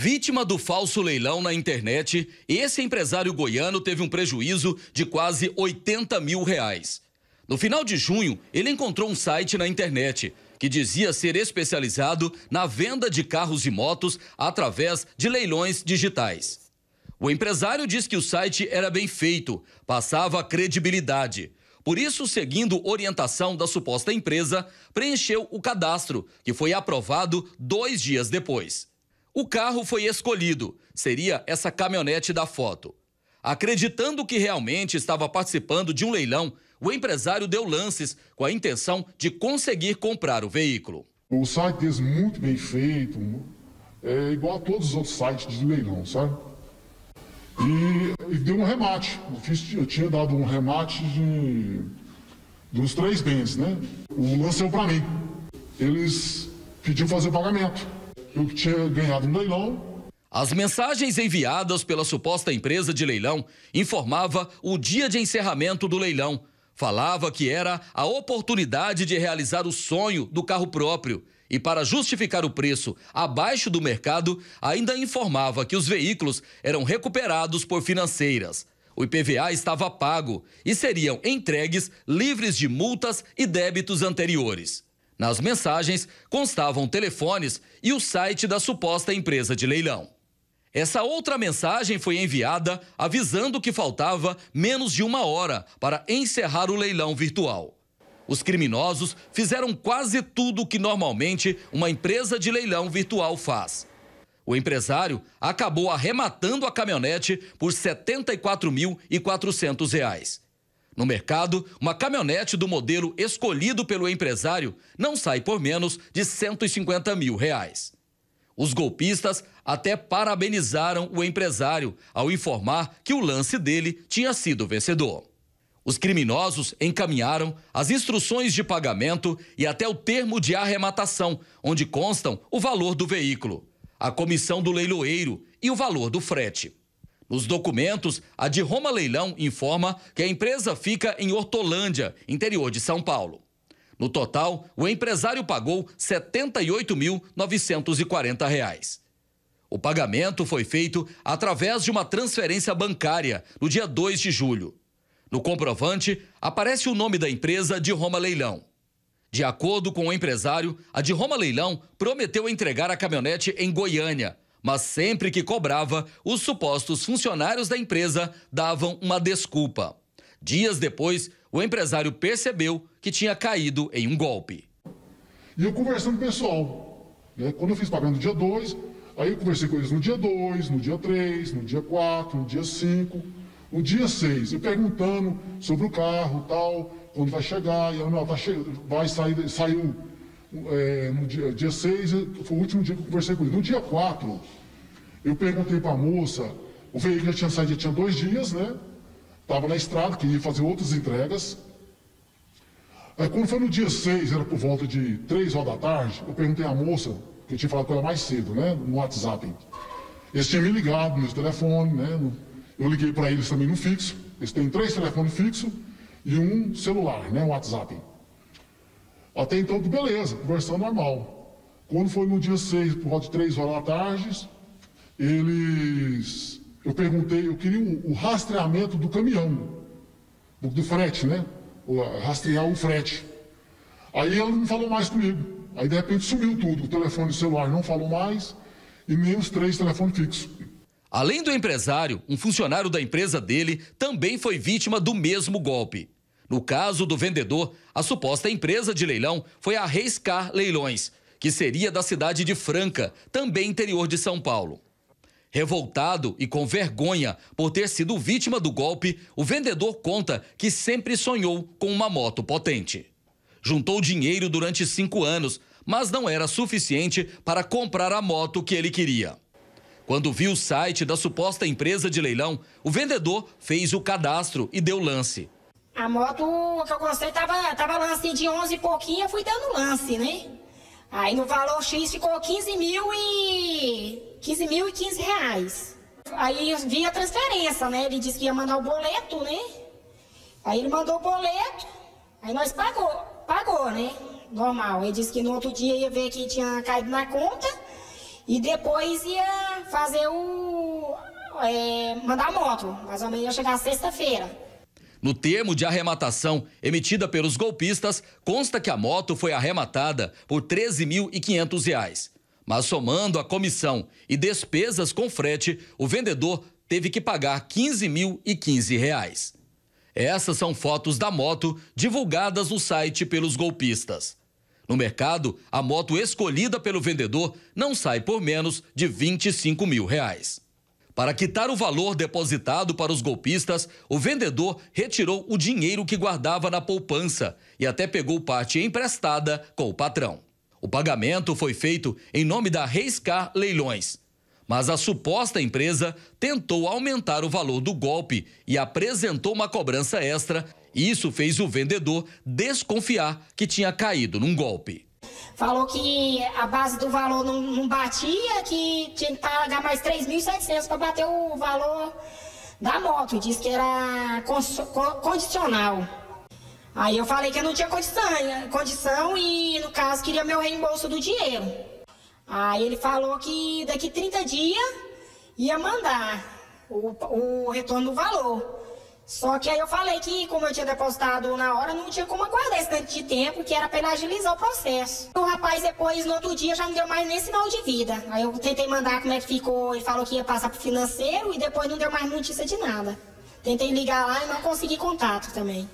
Vítima do falso leilão na internet, esse empresário goiano teve um prejuízo de quase 80 mil reais. No final de junho, ele encontrou um site na internet que dizia ser especializado na venda de carros e motos através de leilões digitais. O empresário diz que o site era bem feito, passava credibilidade. Por isso, seguindo orientação da suposta empresa, preencheu o cadastro, que foi aprovado dois dias depois. O carro foi escolhido, seria essa caminhonete da foto. Acreditando que realmente estava participando de um leilão, o empresário deu lances com a intenção de conseguir comprar o veículo. O site deles muito bem feito, é igual a todos os outros sites de leilão, sabe? E, e deu um remate. Eu, fiz, eu, tinha dado um remate de, de uns três bens, né? O lance é para mim. Eles pediram fazer o pagamento. Eu tinha ganhado um leilão, as mensagens enviadas pela suposta empresa de leilão informava o dia de encerramento do leilão. Falava que era a oportunidade de realizar o sonho do carro próprio. E para justificar o preço abaixo do mercado, ainda informava que os veículos eram recuperados por financeiras. O IPVA estava pago e seriam entregues livres de multas e débitos anteriores. Nas mensagens constavam telefones e o site da suposta empresa de leilão. Essa outra mensagem foi enviada avisando que faltava menos de uma hora para encerrar o leilão virtual. Os criminosos fizeram quase tudo o que normalmente uma empresa de leilão virtual faz. O empresário acabou arrematando a caminhonete por R$ 74.400. No mercado, uma caminhonete do modelo escolhido pelo empresário não sai por menos de 150 mil reais. Os golpistas até parabenizaram o empresário ao informar que o lance dele tinha sido vencedor. Os criminosos encaminharam as instruções de pagamento e até o termo de arrematação, onde constam o valor do veículo, a comissão do leiloeiro e o valor do frete. Nos documentos, a de Roma Leilão informa que a empresa fica em Hortolândia, interior de São Paulo. No total, o empresário pagou R$ 78.940. O pagamento foi feito através de uma transferência bancária no dia 2 de julho. No comprovante, aparece o nome da empresa de Roma Leilão. De acordo com o empresário, a de Roma Leilão prometeu entregar a caminhonete em Goiânia, mas sempre que cobrava, os supostos funcionários da empresa davam uma desculpa. Dias depois, o empresário percebeu que tinha caído em um golpe. E eu conversando com o pessoal. Né? Quando eu fiz pagamento no dia 2, aí eu conversei com eles no dia 2, no dia 3, no dia 4, no dia 5, no dia 6, eu perguntando sobre o carro tal, quando vai chegar, e eu, não, tá che... vai sair, saiu é, no dia 6, foi o último dia que eu conversei com ele. No dia 4, eu perguntei para a moça, o veículo já tinha saído, já tinha dois dias, né? Estava na estrada, queria fazer outras entregas. Aí quando foi no dia 6, era por volta de 3 horas da tarde, eu perguntei à moça, que eu tinha falado com ela mais cedo, né? No WhatsApp. Eles tinham me ligado no telefone, né? Eu liguei para eles também no fixo. Eles têm três telefones fixos e um celular, né? Um WhatsApp. Até então, beleza, conversando normal. Quando foi no dia 6, por volta de 3 horas da tarde, eles. Eu perguntei, eu queria o, o rastreamento do caminhão, do, do frete, né? O, rastrear o frete. Aí ela não falou mais comigo. Aí de repente sumiu tudo. O telefone celular não falou mais e nem os três telefones fixos. Além do empresário, um funcionário da empresa dele também foi vítima do mesmo golpe. No caso do vendedor, a suposta empresa de leilão foi a Reiscar Leilões, que seria da cidade de Franca, também interior de São Paulo. Revoltado e com vergonha por ter sido vítima do golpe, o vendedor conta que sempre sonhou com uma moto potente. Juntou dinheiro durante cinco anos, mas não era suficiente para comprar a moto que ele queria. Quando viu o site da suposta empresa de leilão, o vendedor fez o cadastro e deu lance. A moto que eu gostei tava, tava lance de 11 e pouquinho, eu fui dando lance, né? Aí no valor X ficou 15 mil e. 15 mil e 15 reais. Aí vi a transferência, né? Ele disse que ia mandar o boleto, né? Aí ele mandou o boleto, aí nós pagou, pagou, né? Normal. Ele disse que no outro dia ia ver que tinha caído na conta e depois ia fazer o. É, mandar a moto. Mais ou menos ia chegar sexta-feira. No termo de arrematação emitida pelos golpistas, consta que a moto foi arrematada por R$ 13.500. Mas somando a comissão e despesas com frete, o vendedor teve que pagar R$ 15.015. Essas são fotos da moto divulgadas no site pelos golpistas. No mercado, a moto escolhida pelo vendedor não sai por menos de 25 mil reais. Para quitar o valor depositado para os golpistas, o vendedor retirou o dinheiro que guardava na poupança e até pegou parte emprestada com o patrão. O pagamento foi feito em nome da Reiscar Leilões. Mas a suposta empresa tentou aumentar o valor do golpe e apresentou uma cobrança extra. Isso fez o vendedor desconfiar que tinha caído num golpe. Falou que a base do valor não, não batia, que tinha que pagar mais 3.700 para bater o valor da moto. Disse que era condicional. Aí eu falei que eu não tinha condição, condição e, no caso, queria meu reembolso do dinheiro. Aí ele falou que daqui 30 dias ia mandar o, o retorno do valor. Só que aí eu falei que, como eu tinha depositado na hora, não tinha como aguardar esse tanto de tempo, que era para agilizar o processo. O rapaz, depois, no outro dia, já não deu mais nem sinal de vida. Aí eu tentei mandar como é que ficou, ele falou que ia passar pro financeiro e depois não deu mais notícia de nada. Tentei ligar lá e não consegui contato também.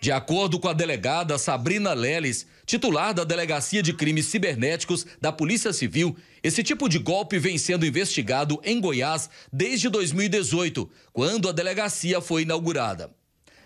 De acordo com a delegada Sabrina Leles, titular da Delegacia de Crimes Cibernéticos da Polícia Civil, esse tipo de golpe vem sendo investigado em Goiás desde 2018, quando a delegacia foi inaugurada.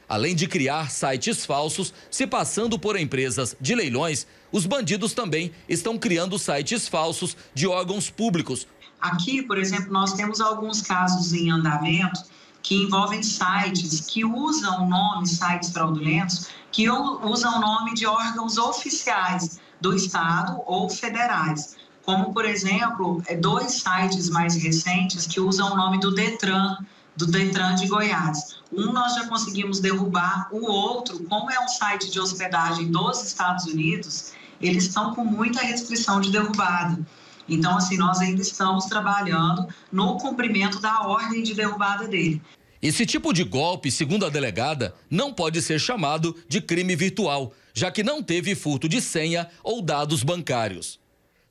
Além de criar sites falsos, se passando por empresas de leilões, os bandidos também estão criando sites falsos de órgãos públicos. Aqui, por exemplo, nós temos alguns casos em andamento que envolvem sites que usam o nome sites fraudulentos, que usam o nome de órgãos oficiais do Estado ou federais. Como, por exemplo, é, dois sites mais recentes que usam o nome do Detran, do Detran de Goiás. Um nós já conseguimos derrubar, o outro, como é um site de hospedagem dos Estados Unidos, eles estão com muita restrição de derrubada. Então, assim, nós ainda estamos trabalhando no cumprimento da ordem de derrubada dele. Esse tipo de golpe, segundo a delegada, não pode ser chamado de crime virtual, já que não teve furto de senha ou dados bancários.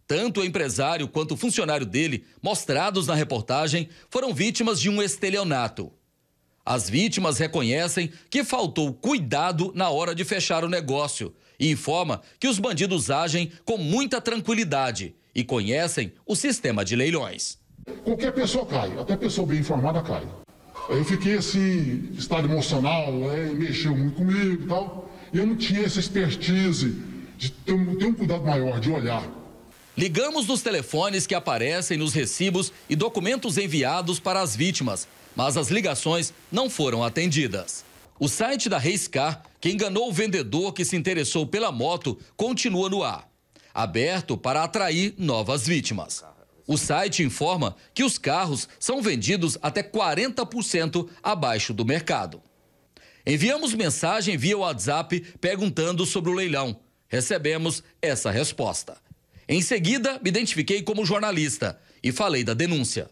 Tanto o empresário quanto o funcionário dele, mostrados na reportagem, foram vítimas de um estelionato. As vítimas reconhecem que faltou cuidado na hora de fechar o negócio e informa que os bandidos agem com muita tranquilidade e conhecem o sistema de leilões. Qualquer pessoa cai, até pessoa bem informada cai. Eu fiquei assim, estado emocional, é, mexeu muito comigo e tal. E eu não tinha essa expertise de ter, ter um cuidado maior, de olhar. Ligamos nos telefones que aparecem nos recibos e documentos enviados para as vítimas, mas as ligações não foram atendidas. O site da Reiscar, que enganou o vendedor que se interessou pela moto, continua no ar aberto para atrair novas vítimas. O site informa que os carros são vendidos até 40% abaixo do mercado. Enviamos mensagem via WhatsApp perguntando sobre o leilão. Recebemos essa resposta. Em seguida, me identifiquei como jornalista e falei da denúncia.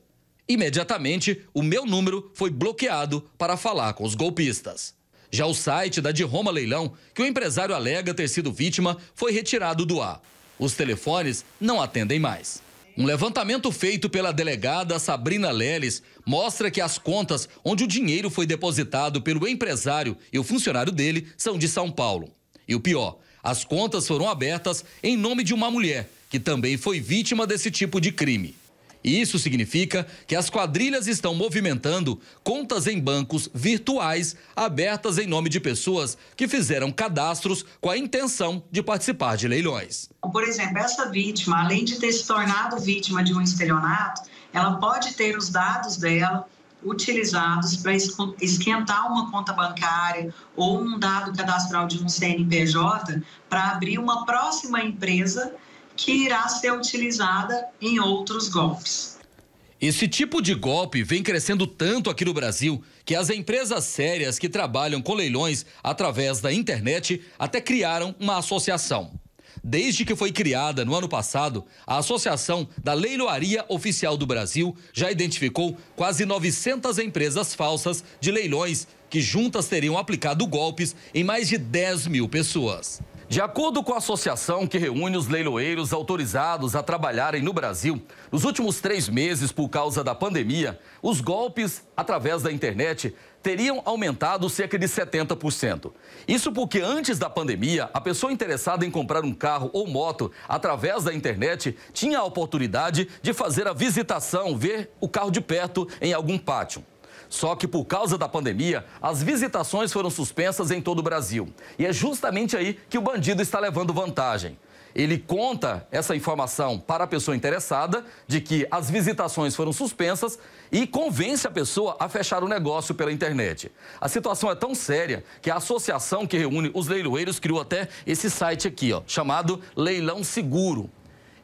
Imediatamente, o meu número foi bloqueado para falar com os golpistas. Já o site da de Roma Leilão, que o empresário alega ter sido vítima, foi retirado do ar. Os telefones não atendem mais. Um levantamento feito pela delegada Sabrina Leles mostra que as contas onde o dinheiro foi depositado pelo empresário e o funcionário dele são de São Paulo. E o pior, as contas foram abertas em nome de uma mulher que também foi vítima desse tipo de crime. Isso significa que as quadrilhas estão movimentando contas em bancos virtuais abertas em nome de pessoas que fizeram cadastros com a intenção de participar de leilões. Por exemplo, essa vítima, além de ter se tornado vítima de um estelionato, ela pode ter os dados dela utilizados para esquentar uma conta bancária ou um dado cadastral de um CNPJ para abrir uma próxima empresa que irá ser utilizada em outros golpes. Esse tipo de golpe vem crescendo tanto aqui no Brasil que as empresas sérias que trabalham com leilões através da internet até criaram uma associação. Desde que foi criada no ano passado, a Associação da Leiloaria Oficial do Brasil já identificou quase 900 empresas falsas de leilões que juntas teriam aplicado golpes em mais de 10 mil pessoas. De acordo com a associação que reúne os leiloeiros autorizados a trabalharem no Brasil, nos últimos três meses, por causa da pandemia, os golpes através da internet teriam aumentado cerca de 70%. Isso porque antes da pandemia, a pessoa interessada em comprar um carro ou moto através da internet tinha a oportunidade de fazer a visitação, ver o carro de perto em algum pátio. Só que por causa da pandemia, as visitações foram suspensas em todo o Brasil. E é justamente aí que o bandido está levando vantagem. Ele conta essa informação para a pessoa interessada de que as visitações foram suspensas e convence a pessoa a fechar o negócio pela internet. A situação é tão séria que a associação que reúne os leiloeiros criou até esse site aqui, ó, chamado Leilão Seguro.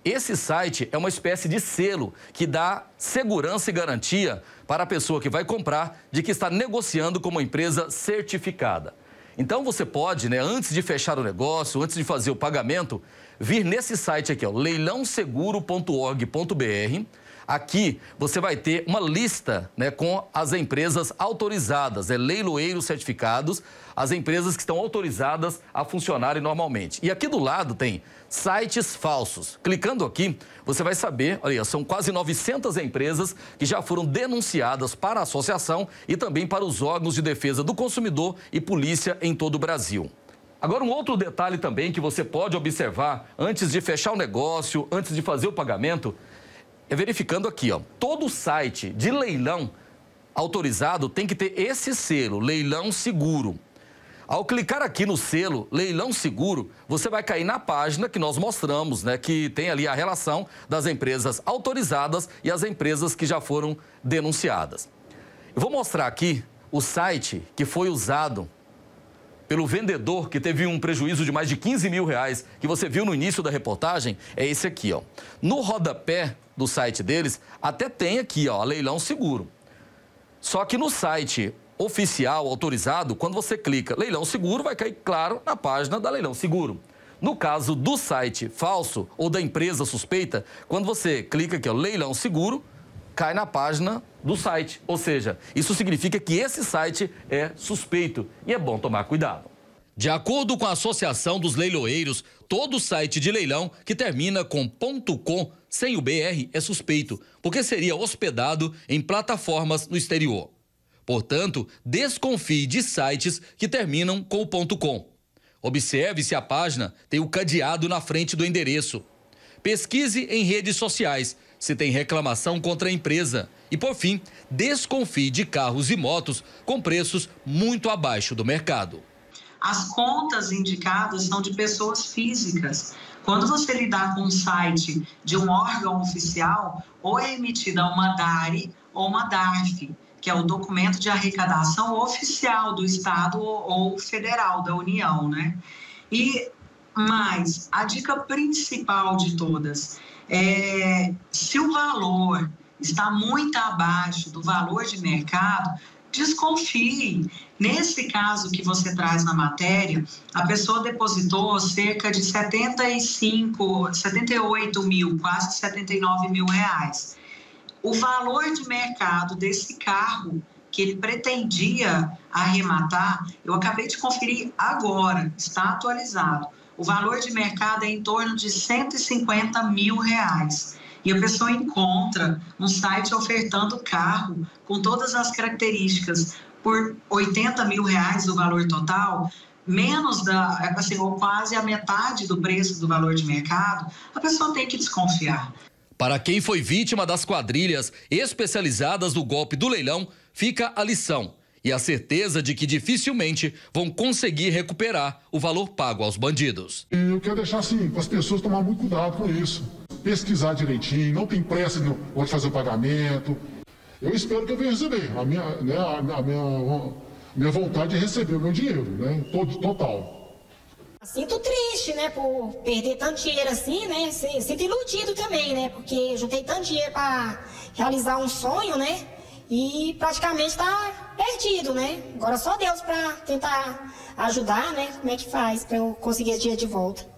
Esse site é uma espécie de selo que dá segurança e garantia para a pessoa que vai comprar de que está negociando com uma empresa certificada. Então você pode, né, antes de fechar o negócio, antes de fazer o pagamento, vir nesse site aqui, leilãoseguro.org.br Aqui você vai ter uma lista né, com as empresas autorizadas, é leiloeiros certificados, as empresas que estão autorizadas a funcionarem normalmente. E aqui do lado tem sites falsos. Clicando aqui, você vai saber, olha, são quase 900 empresas que já foram denunciadas para a associação e também para os órgãos de defesa do consumidor e polícia em todo o Brasil. Agora, um outro detalhe também que você pode observar antes de fechar o negócio, antes de fazer o pagamento, verificando aqui, ó, todo site de leilão autorizado tem que ter esse selo, leilão seguro. Ao clicar aqui no selo Leilão Seguro, você vai cair na página que nós mostramos, né, que tem ali a relação das empresas autorizadas e as empresas que já foram denunciadas. Eu vou mostrar aqui o site que foi usado pelo vendedor que teve um prejuízo de mais de 15 mil reais, que você viu no início da reportagem, é esse aqui, ó. No rodapé do site deles, até tem aqui, ó, leilão seguro. Só que no site oficial, autorizado, quando você clica leilão seguro, vai cair, claro, na página da leilão seguro. No caso do site falso ou da empresa suspeita, quando você clica aqui, ó, leilão seguro, cai na página do site. Ou seja, isso significa que esse site é suspeito e é bom tomar cuidado. De acordo com a Associação dos Leiloeiros, todo site de leilão que termina com .com sem o BR é suspeito, porque seria hospedado em plataformas no exterior. Portanto, desconfie de sites que terminam com o .com. Observe se a página tem o cadeado na frente do endereço. Pesquise em redes sociais se tem reclamação contra a empresa. E, por fim, desconfie de carros e motos com preços muito abaixo do mercado. As contas indicadas são de pessoas físicas. Quando você lidar com um site de um órgão oficial, ou é emitida uma DARI ou uma DARF, que é o documento de arrecadação oficial do Estado ou federal da União, né? E mais, a dica principal de todas é, se o valor está muito abaixo do valor de mercado, desconfie. Nesse caso que você traz na matéria, a pessoa depositou cerca de 75, 78 mil, quase 79 mil reais. O valor de mercado desse carro que ele pretendia arrematar, eu acabei de conferir agora, está atualizado o valor de mercado é em torno de 150 mil reais. E a pessoa encontra um site ofertando carro com todas as características por 80 mil reais o valor total, menos da, assim, ou quase a metade do preço do valor de mercado, a pessoa tem que desconfiar. Para quem foi vítima das quadrilhas especializadas no golpe do leilão, fica a lição e a certeza de que dificilmente vão conseguir recuperar o valor pago aos bandidos. E eu quero deixar assim, para as pessoas tomar muito cuidado com isso. Pesquisar direitinho, não tem pressa de onde fazer o pagamento. Eu espero que eu venha receber. A minha, né, a, a minha, minha vontade é receber o meu dinheiro, né? Todo, total. Sinto triste, né, por perder tanto dinheiro assim, né? Sinto iludido também, né? Porque juntei tanto dinheiro para realizar um sonho, né? E praticamente está perdido, né? Agora só Deus para tentar ajudar, né? Como é que faz para eu conseguir esse dia de volta?